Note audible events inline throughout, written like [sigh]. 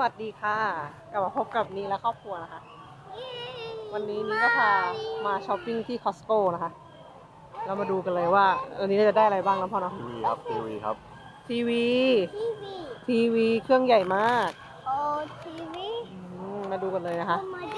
วัสดีค่ะกลับมาพบกับนีและครอบครัวนะคะ วันนี้นีก็พามาช้อปปิ้งที่ Costco นะคะ เรามาดูกันเลยว่าวันนี้เราจะได้อะไรบ้างนะพ่อเนาะทีวีครับทีวีครับทีวี ทีวี ทีวีเครื่องใหญ่มาก โอ้ทีวีอืมมาดูกันเลยนะคะ Oh my this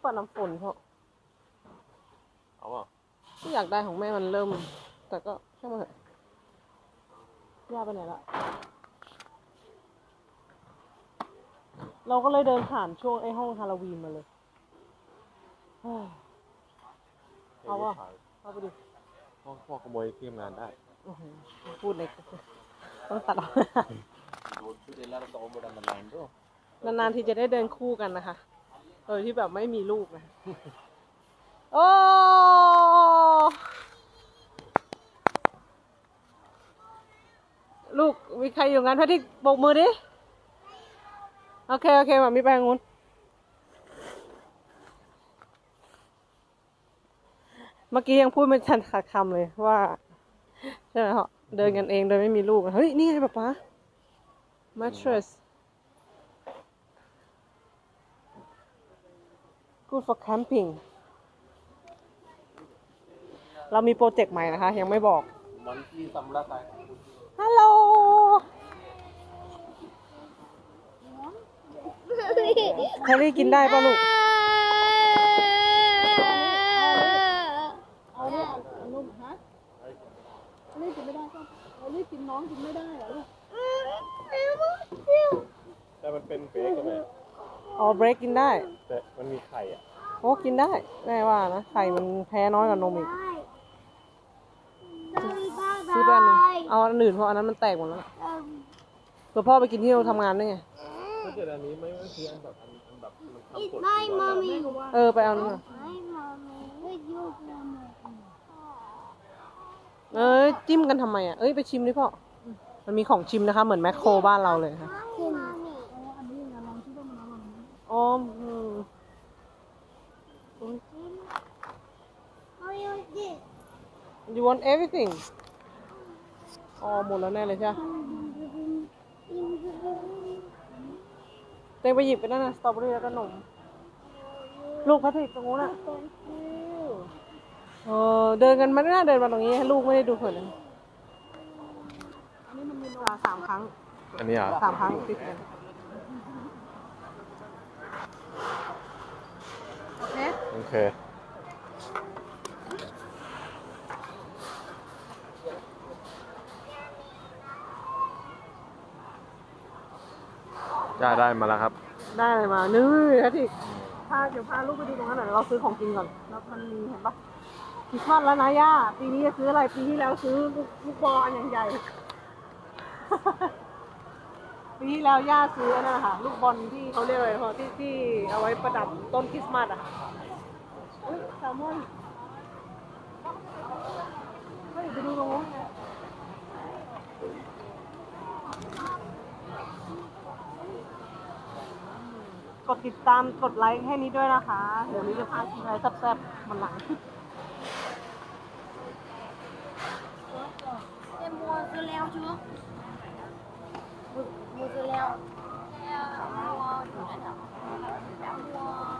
ที่ปัดน้ำฝนเพราะเอาเปล่าที่อยากได้ของแม่มันเริ่ม แต่ก็ช่างมันเถอะย่าไปไหนละเราก็เลยเดินผ่านช่วงไอ้ห้องฮาโลวีนมาเลยเฮ้ย เอาเปล่าเอาไปดิพ่อพ่อขโมยที่ทำงานได้อื้อหือพูดเลยต้องตัดออกนานๆที่จะได้เดินคู่กันนะคะ โดยที่แบบไม่มีลูกนะโอ้ลูกมีใครอยู่งั้นพระที่โบกมือดิ โอเค โอเคมามีไปทางนู้นเมื่อกี้ยังพูดไม่ทันขาดคำเลยว่า ใช่ไหมเหรอเดินกันเองโดยไม่มีลูกอะเฮ้ย นี่ไงป๊าป๊า mattress good for camping เรามีโปรเจกต์ใหม่นะคะ ยังไม่บอกมันที่สำลักไปฮัลโหลแคลรี่กินได้ป่ะลูก เอาเนี่ยเอานุ่มฮะแคลรี่กินไม่ได้ป่ะแคลรี่กินน้องกินไม่ได้เหรอลูกแต่มันเป็นเฟกใช่ไหมอ๋อเบรกกินได้แต่มันมี ไข่อะโอ้กินได้แม่ว่านะไข่มันแพ้น้อยกว่านมอีกซื้อไปอันหนึ่งเอาอันอื่นเพราะอันนั้นมันแตกหมดแล้วเผื่อพ่อไปกินที่เราทำงานด้วยไงถ้าเกิดอันนี้ไม่ก็คืออันแบบอันอันแบบมันทำ It's กด my mommy เออไปเอานี่มา my mommy with your mommy เอ้ยจิ้มกันทำไมอะเอ้ยไปชิมดิพ่อมันมีของชิมนะคะ เหมือนแมคโครบ้านเราเลยค่ะ my mommy อ๋ออืม How you this you want everything อ๋อหมดแล้วแน่เลยใช่ไหมเต็งไปหยิบไปนั่นนะสตรอเบอรี่แล้วก็นม ลูกพลาสติกตรงนู้นอะเออเดินกันมาหน้าเดินมาตรงนี้ให้ลูกไม่ได้ดูเผินเลยอันนี้มันมีเวลาสามครั้งอันนี้อะสามครั้งติดกันโอเค โอเค จ้าได้มาแล้วครับ ได้อะไรมานี่พลาสติกพาเดี๋ยวพาลูกไปดูตรงนั้นหน่อยเราซื้อของกินก่อน แล้วมันมีเห็นปะคริสต์มาสแล้วนะย่า ปีนี้จะซื้ออะไร ปีที่แล้วซื้อลูกลูกบอลอันใหญ่ๆ ปีที่แล้วย่าซื้ออันนั่นแหละค่ะ ลูกบอลที่เขาเรียกอะไรพอที่ที่เอาไว้ประดับต้นคริสต์มาสอะค่ะเฮ้ย แซลมอนเฮ้ยไปดูตรงนู้นกดติดตามกดไลค์ให้นี้ด้วยนะคะ เดี๋ยวนี้จะพากินอะไรแซ่บๆมันหลัง Em mua dưa leo chưa? Mua, mua dưa leo. Em mua chủ nhật à? Đã mua. Đây, ở đây là họ. มี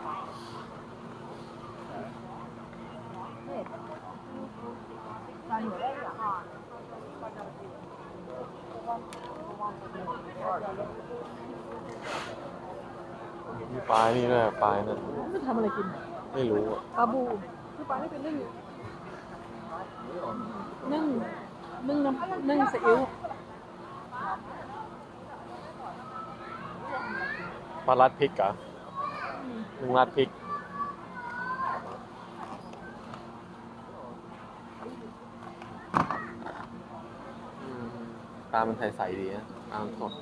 ปลายนี่ด้วยปลายนั่นจะทำอะไรกินไม่รู้อะปลาบูคือปลาที่เป็นนึ่งนึ่งนึ่งน้ำนึ่งซีอิ๊วปลาลัดพริกเหรอะนึ่งลัดพริก ปลามันใสๆดีนะปลามันสด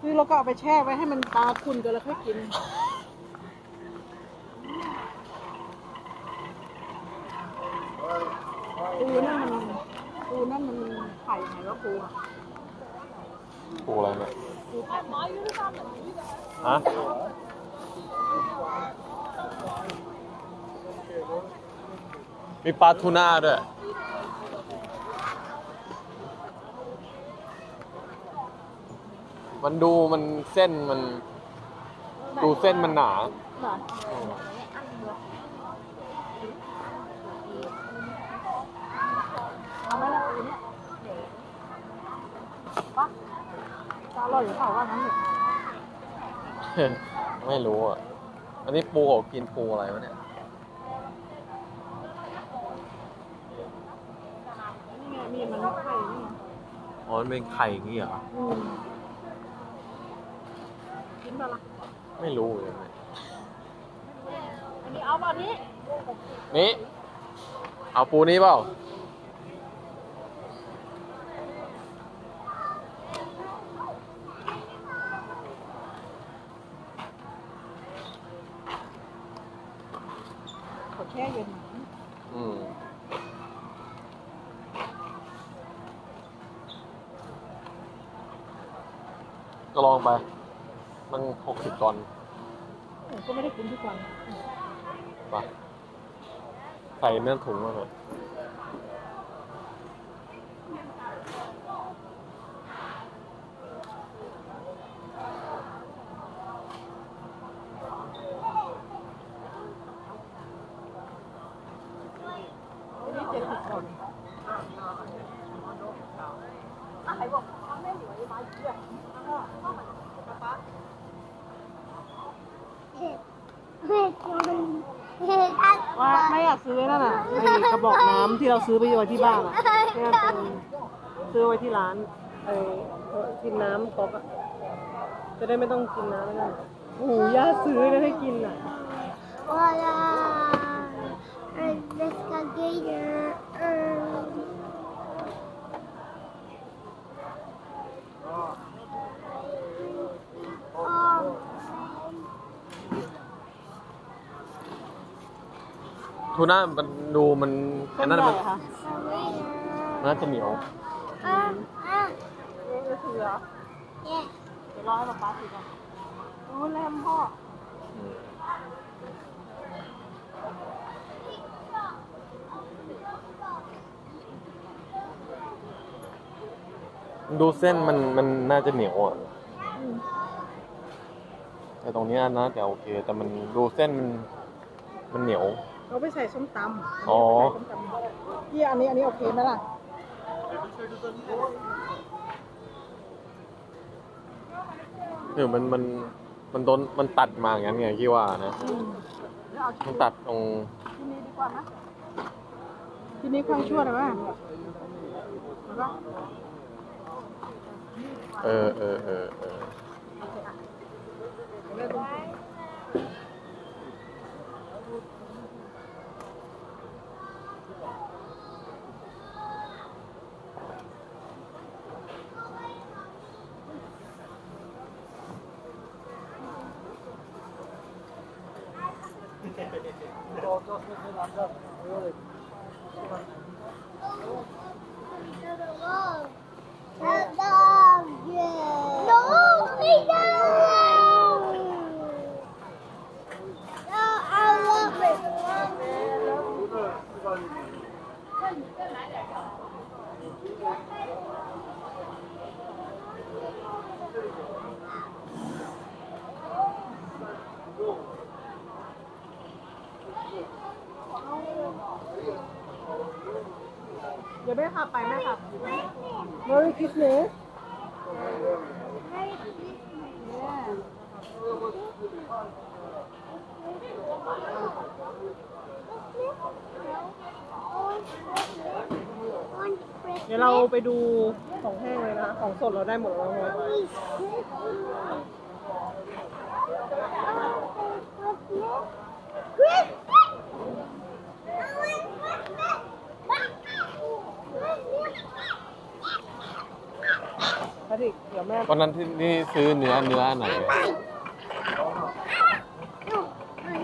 คือเราก็เอาไปแช่ไว้ให้มันตาคุณกันแล้วค่อยกิน ปูนั่นมันปูนั่นมันไข่ไหนว่าปูอะปูอะไรเนี่ยปูไข่ ฮะมีปลาทูน่าด้วยมันดูมันเส้นมันดูเส้นมันหนาอยเอาไหมล่ะปูเนี่ยปะจะอร่อยหรือเปล่าว่างั้นเนี่ย ไม่รู้อะ อันนี้ปูเขากินปูอะไรวะเนี่ย นี่ไงมีมันไข่นี่ไงอ๋อมันเป็นไข่อย่างงี้เหรอ อืมกินมาละไม่รู้เลยอันนี้เอาแบบนี้ นี่ เอาปูนี้เปล่า ขอแช่เย็นหน่อย อืม ก็ลองไป มันหกสิบตอน เออก็ไม่ได้กินทุกวัน ปะ ใส่เนื้อถุงมาเลย อันนี้เจ็ดสิบคนอะใครบอกทำแม่หนูไอ้ไม้เชื่อแล้วก็เข้ามาป๊า ว่าไม่อยากซื้อนั่นน่ะไอ้กระบอกน้ำที่เราซื้อไปไว้ที่บ้านอะเนี่ยเป็นซื้อไว้ที่ร้านไอ้เออกินน้ำก๊อกอะจะได้ไม่ต้องกินน้ำนั่นโอ้โหย่าซื้อเลยให้กินอะ Voila! Investigator. Um, ทูน่ามันดูมันอันนั้นมันใหญ่ค่ะมันน่าจะเหนียว Ah, ถือเหรอย่เดี๋ยวรอให้ป๊าป๊าถือก่อนโอ้ยแรมพ่อดูเส้นมันมันน่าจะเหนียวอะ แต่ตรงนี้นะแต่โอเค แต่มันดูเส้นมันมันเหนียว เราไปใส่ส้มตำอ๋อที่อันนี้อันนี้โอเคไหมล่ะ คือมันมันมันโดนมันตัดมาอย่างนั้นไงพี่ว่านะอืมเดี๋ยวเอามันตัดตรงที่นี้ดีกว่านะที่นี้ข้างชั่วหรือเปล่าเห็นปะเออเออเออ เออ ดี๋ยวแม่ขับไปแม่ขับ Merry Christmas เดี๋ยวเราไปดูของแห้งเลยนะคะของสดเราได้หมดแล้วนะพระดิกเดี๋ยวแม่วันนั้นที่นี่ซื้อเนื้อเนื้ออันไหน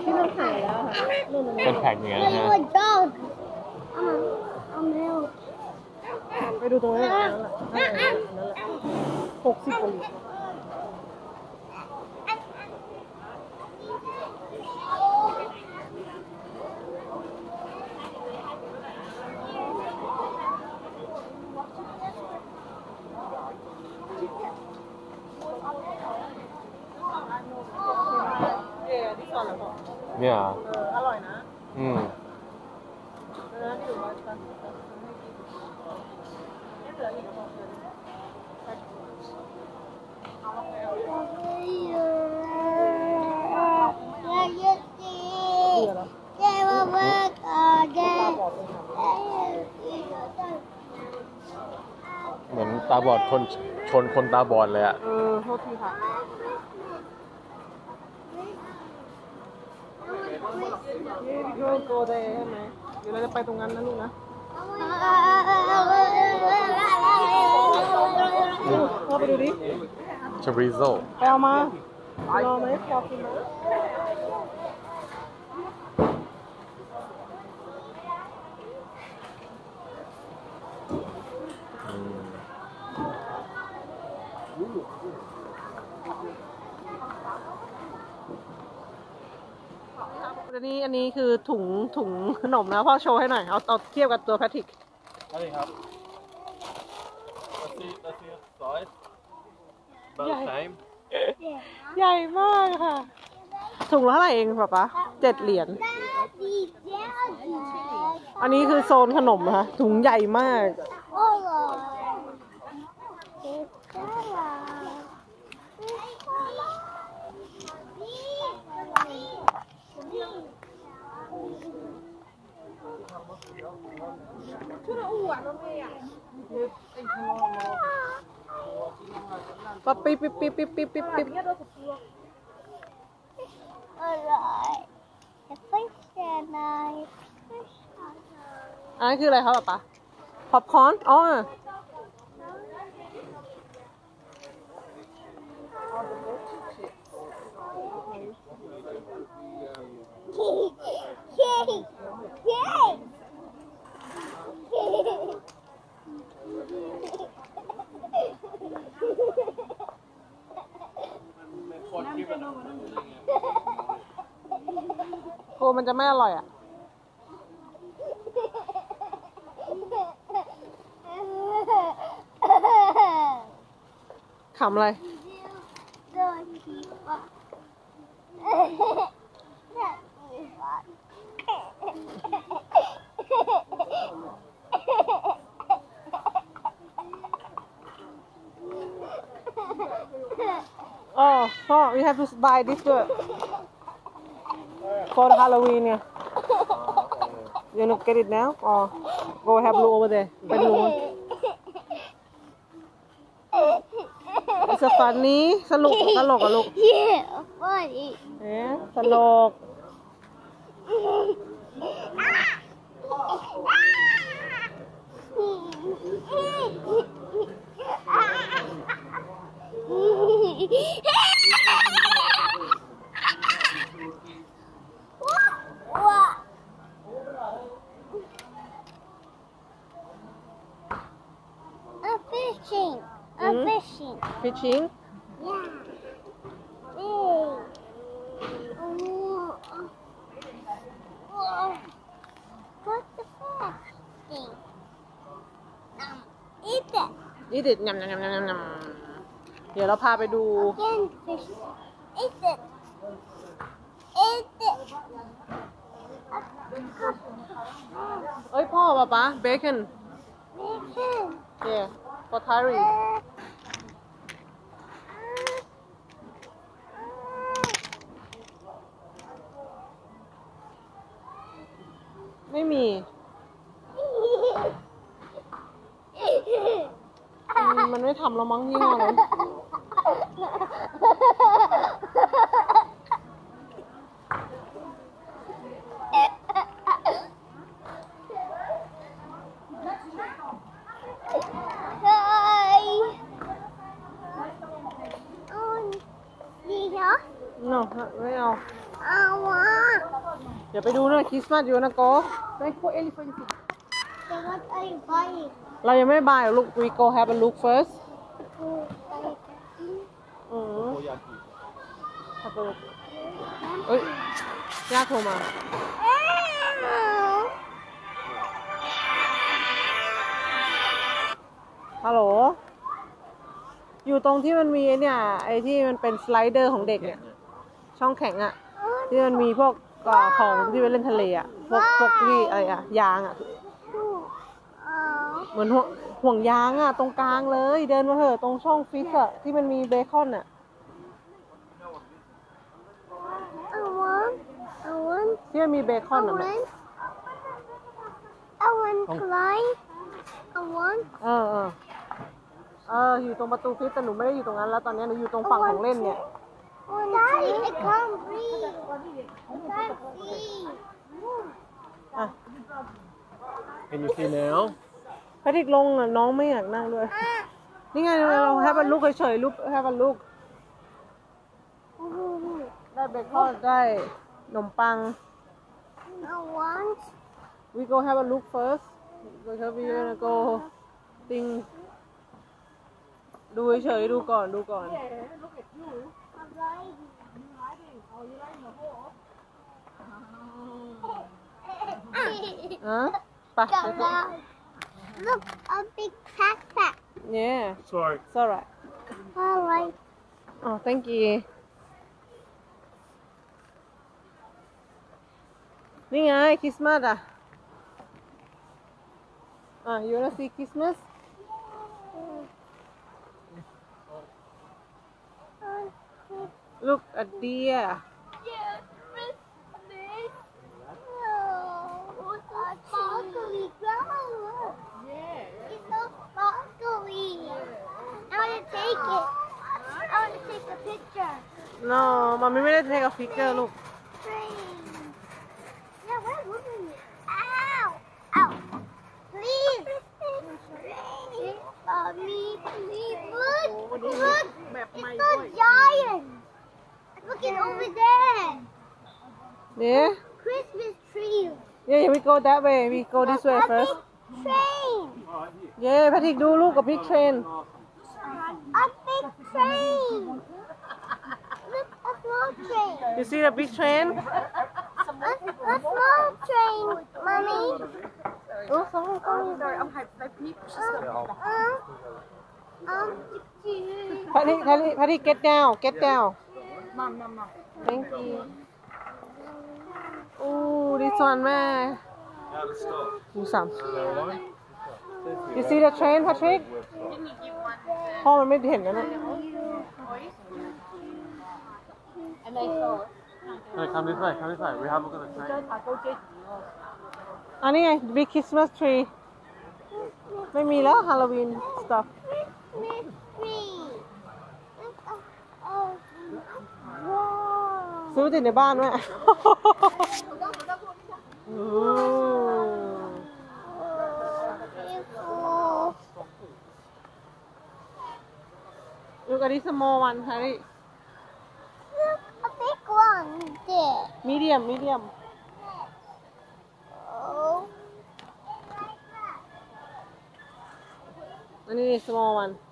ที่มันขายแล้วค่ะนู่นเป็นแพ็คอย่างนั้น You ฮะ a dog. I'm a, I'm milk. ไปดูตรงนี้นนั่นแหละนั่นแหละนั่นแหละหกสิบกว่าลิตร เอ๋ที่สอนแล้วบอก เนี่ย เออ อร่อยนะ อืม เออที่อยู่มาจะให้กินไม่เหลืออีกบอกเลยเอาลงไปเอาเหลือ Yeah, แล้ว yeah, yeah, ตา yeah. บอดเลยค่ะ เหมือนตาบอดชนชนคนตาบอดเลยอะเออโทษทีค่ะเย้พี่โกโกเดใช่ไหมเดี๋ยวเราจะไปตรงนั้นนะลูกนะ พ่อไปดูดิชบริโซไปเอามารอไหมพอกินไหมอืมอันนี้อันนี้คือถุงถุงขนมนะพ่อโชว์ให้หน่อย เอาเอาเทียบกับตัวแพทริกอะไรครับ ซีตาซีซอยบางไทม์ใหญ่มากค่ะถุงละเท่าไหร่เองป๊าป๊าเจ็ดเหรียญ อันนี้คือโซนขนมนะคะถุงใหญ่มากป๊บปิ๊บปิ๊บปิ๊บปิ๊ บปิ๊บปิ๊บปิ๊บ Alright. The fish and I. อันนั้นคืออะไรครับป๊าป๊าป๊อปคอร์นอ๋อ Yay! โคมันจะไม่อร่อยอะ ขำอะไ we have to buy this too. For the Halloween, yeah. You wanna get it now? Or go have a look over there. ไปดูมัน It's a funny สนุกตลกอะลูก Yeah, funny. เอ๊ะตลก What? I'm fishing. I'm Hmm? fishing. Fishing Yeah. Hey. Oh. Oh. What's the fish thing? Um, eat it. นี่ดิดยำยำยำยำยำยำ เดี๋ยวเราพาไปดู Again, fish. Eat it. Eat it. เอ้ยพ่อป๊าป๊าเบคอน Bacon. yeah for Thai Uh, ไม่มีอืมมันไม่ทำแล้วมั้งยี่ห้อนั้น Hi. Oh, yeah. No ไม่เอา I want. เดี๋ยวไปดูนะคริสต์มาสอยู่นะโกไปพวกเอลิฟ So what are you buying? เรายังไม่บายหรอกลูก we go have a look first Oh, อื มโอยากิ have a look เอ้ยย่าโทรมา ฮัลโหล อยู่ตรงที่มันมีไอ้เนี่ย ไอ้ที่มันเป็นสไลเดอร์ของเด็กเนี่ย ช่องแข็งอะที่มันมีพวกอของที่ไปเล่นทะเลอะพวกพวกที่อะไรอะยางอะเหมือนห่วงห่วงยางอะตรงกลางเลย เดินมาเถอะตรงช่องฟิชอะที่มันมีเบคอนอะ I want. I want. ที่มันมีเบคอ I นอะ want. I want climb. I want. เออเออเอออยู่ตรงประตูฟิชแต่หนูไม่ได้อยู่ตรงนั้นแล้วตอนนี้หนูอยู่ตรงฝั่งของเล่นเนี่ย Oh, Daddy, I can't breathe. I can't see. อะเห็นอยู่ทีแล้วพระทิกลงอะน้องไม่อยากนั่งด้วย Ah. นี่ไงเรา happy ลูกเฉยๆลูก happy ลูก Ooh. ได้เบคอนได้ขนมปัง I want. we go have a look first because we gonna go thing ดูเฉยๆดูก่อนดูก่อน [laughs] อ่ะไป Look, a big backpack. yeah sorry it's alright All right. oh thank you นี่ไงคริสต์มาสอ่ะ อ่ะ you wanna see Christmas look at deer Yeah, Christmas. Oh, so sparkly. Wow. Yeah. It's so sparkly. I want to take it. I want to take a picture. no มันไม่ได้ take a picture ลู mommy, please look, oh, look, it's a giant. Look it over there. There? Christmas tree. Yeah, yeah, we go that way. We go this way a first. Big train. Yeah, Patrick, do look a big train. A big train. Look, a small train. You see the big train? a, a small train, mommy. Oh sorry sorry Uh, uh, Um, พาริพาริพาริ get down get down thank you อู้ดิสวันแม่ดูสาม you see the train Patrick พ่อมันไม่เห็นนะเนี่ย Hey, come this way, come this way. We have a look at the train. อันนี้ไง big Christmas tree ไม่มีแล้ว Halloween stuff me, me. Oh, wow. ซื้อติดในบ้านไหมอืม Beautiful. Look at this small one Harry Look, a big one there. medium medium Oh. อันนี้ small one